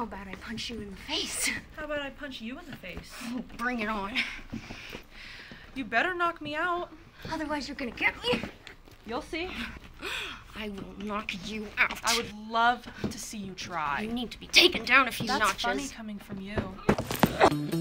How about I punch you in the face? How about I punch you in the face? Oh, bring it on. You better knock me out. Otherwise, you're gonna get me. You'll see. I will knock you out. I would love to see you try. You need to be taken down a few That's notches. funny coming from you.